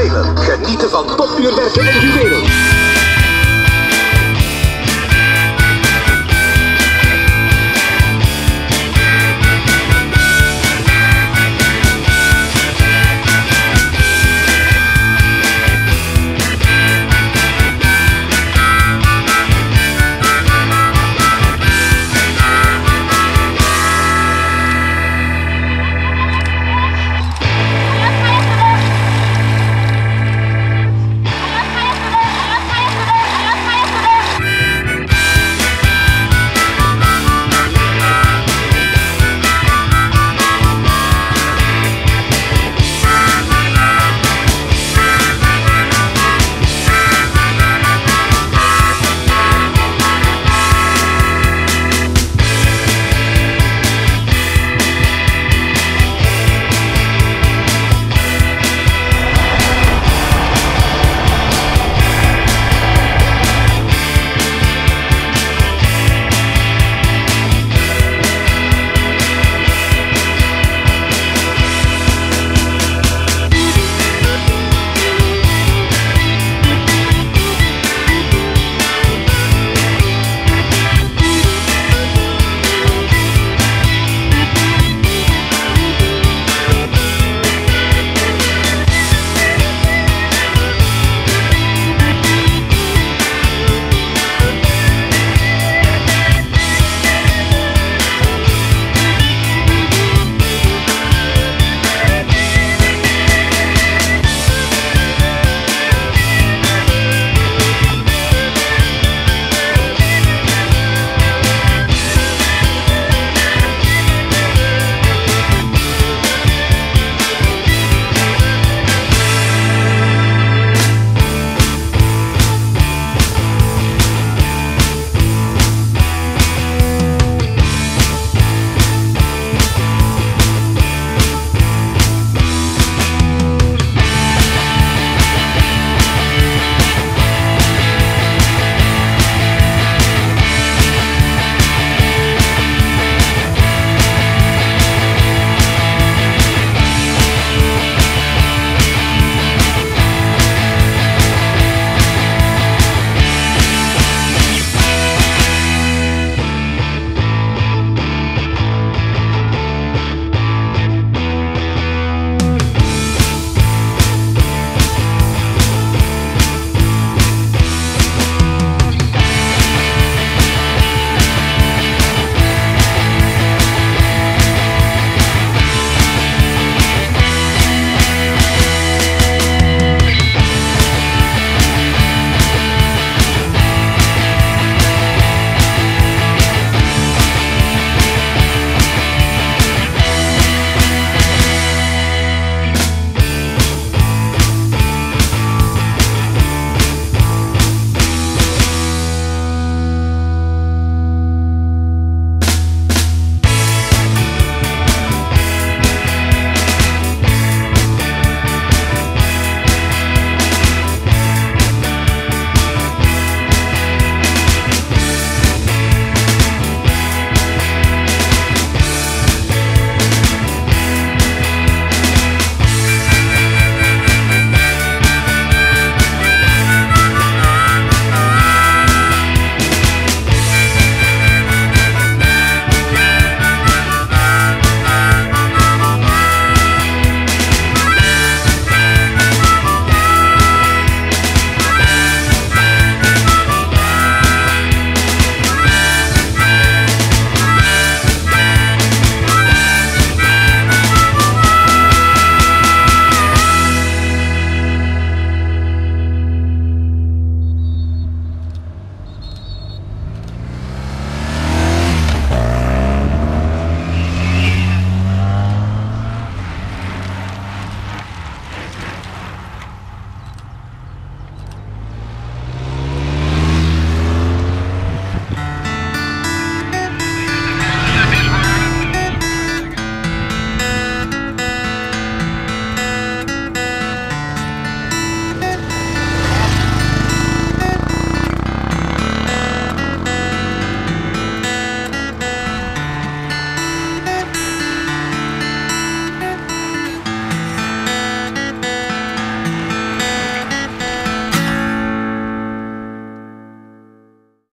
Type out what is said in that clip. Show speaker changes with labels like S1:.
S1: Spelen. Genieten van topuurwerken en juwelen.